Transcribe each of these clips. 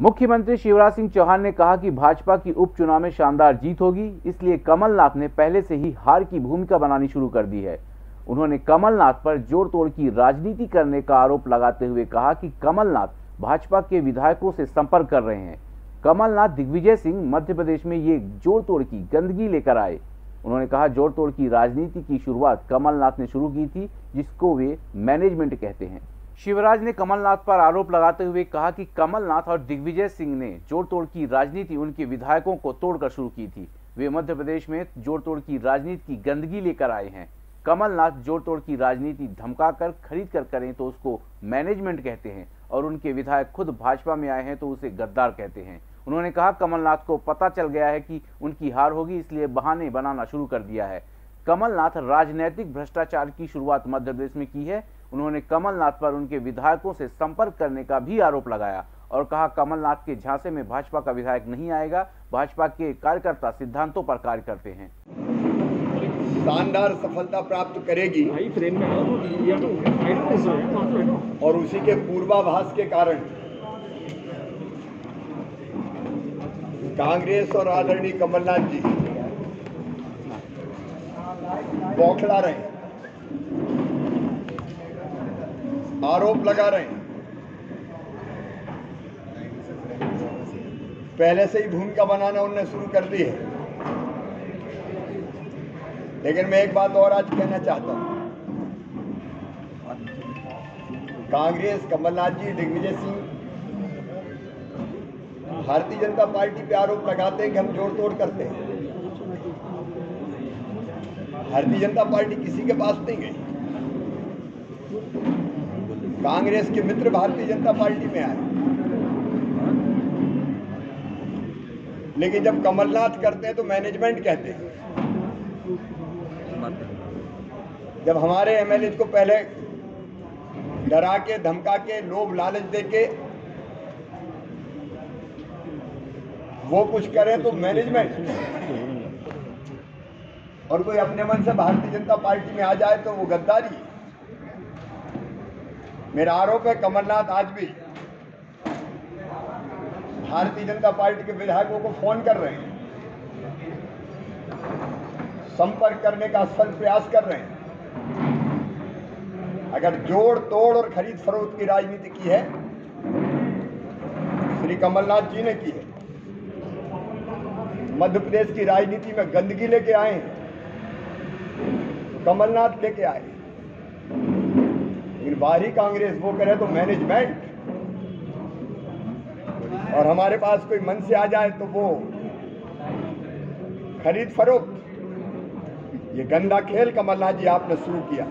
मुख्यमंत्री शिवराज सिंह चौहान ने कहा कि भाजपा की उपचुनाव में शानदार जीत होगी, इसलिए कमलनाथ ने पहले से ही हार की भूमिका बनानी शुरू कर दी है। उन्होंने कमलनाथ पर जोड़ तोड़ की राजनीति करने का आरोप लगाते हुए कहा कि कमलनाथ भाजपा के विधायकों से संपर्क कर रहे हैं। कमलनाथ दिग्विजय सिंह मध्य प्रदेश में ये जोड़ तोड़ की गंदगी लेकर आए। उन्होंने कहा जोड़ तोड़ की राजनीति की शुरुआत कमलनाथ ने शुरू की थी, जिसको वे मैनेजमेंट कहते हैं। शिवराज ने कमलनाथ पर आरोप लगाते हुए कहा कि कमलनाथ और दिग्विजय सिंह ने जोड़ तोड़ की राजनीति उनके विधायकों को तोड़कर शुरू की थी। वे मध्य प्रदेश में जोड़ तोड़ की राजनीति की गंदगी लेकर आए हैं। कमलनाथ जोड़ तोड़ की राजनीति धमका कर खरीद कर करें तो उसको मैनेजमेंट कहते हैं और उनके विधायक खुद भाजपा में आए हैं तो उसे गद्दार कहते हैं। उन्होंने कहा, कमलनाथ को पता चल गया है कि उनकी हार होगी, इसलिए बहाने बनाना शुरू कर दिया है। कमलनाथ राजनीतिक भ्रष्टाचार की शुरुआत मध्य प्रदेश में की है। उन्होंने कमलनाथ पर उनके विधायकों से संपर्क करने का भी आरोप लगाया और कहा कमलनाथ के झांसे में भाजपा का विधायक नहीं आएगा भाजपा के कार्यकर्ता सिद्धांतों पर कार्य करते हैं। शानदार सफलता प्राप्त करेगी। और उसी के पूर्वाभास के कारण कांग्रेस और आदरणीय कमलनाथ जी बौखला रहे हैं आरोप लगा रहे हैं। पहले से ही भूमिका बनाना उन्होंने शुरू कर दी है। लेकिन मैं एक बात और आज कहना चाहता हूँ। कांग्रेस, कमलनाथ जी, दिग्विजय सिंह, भारतीय जनता पार्टी पे आरोप लगाते हैं कि हम जोड़ तोड़ करते हैं। भारतीय जनता पार्टी किसी के पास नहीं गई। कांग्रेस के मित्र भारतीय जनता पार्टी में आए। लेकिन जब कमलनाथ करते हैं तो मैनेजमेंट कहते हैं। जब हमारे एमएलए को पहले डरा के, धमका के, लोभ लालच दे के वो कुछ करें तो मैनेजमेंट और कोई अपने मन से भारतीय जनता पार्टी में आ जाए तो वो गद्दारी मेरा आरोप है, कमलनाथ आज भी भारतीय जनता पार्टी के विधायकों को फ़ोन कर रहे हैं। संपर्क करने का असफल प्रयास कर रहे हैं। अगर जोड़ तोड़ और खरीद फरोख्त की राजनीति की है, श्री कमलनाथ जी ने की है। मध्य प्रदेश की राजनीति में गंदगी लेके आए हैं। कमलनाथ लेके आए लेकिन बाहरी कांग्रेस वो करे तो मैनेजमेंट और हमारे पास कोई मन से आ जाए तो वो खरीद फरोख्त। ये गंदा खेल कमलनाथ जी आपने शुरू किया।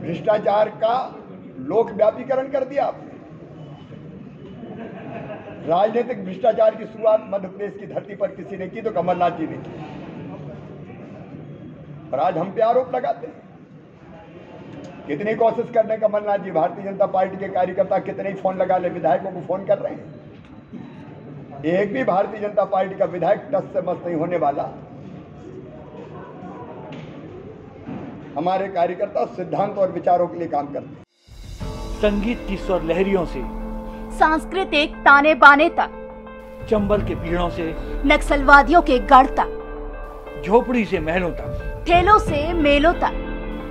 भ्रष्टाचार का लोक व्यापीकरण कर दिया आपने। राजनीतिक भ्रष्टाचार की शुरुआत मध्य प्रदेश की धरती पर किसी ने की तो कमलनाथ जी ने की। और आज हम पे आरोप लगाते हैं। कितनी कोशिश करने का कमलनाथ जी भारतीय जनता पार्टी के कार्यकर्ता कितने ही फ़ोन लगा ले विधायकों को फ़ोन कर रहे हैं। एक भी भारतीय जनता पार्टी का विधायक टस से मस्त नहीं होने वाला। हमारे कार्यकर्ता सिद्धांत और विचारों के लिए काम करते हैं। संगीत की स्वर लहरियों से सांस्कृतिक ताने बाने तक चंबल के पीड़ों से नक्सलवादियों के गढ़ तक झोपड़ी से महलों तक। ठेलों से मेलों तक।